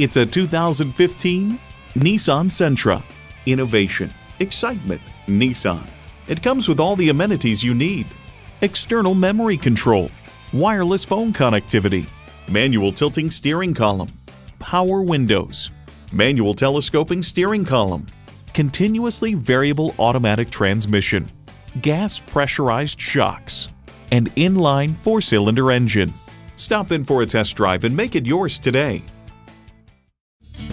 It's a 2015 Nissan Sentra. Innovation, excitement, Nissan. It comes with all the amenities you need. External memory control, wireless phone connectivity, manual tilting steering column, power windows, manual telescoping steering column, continuously variable automatic transmission, gas pressurized shocks, and inline four-cylinder engine. Stop in for a test drive and make it yours today.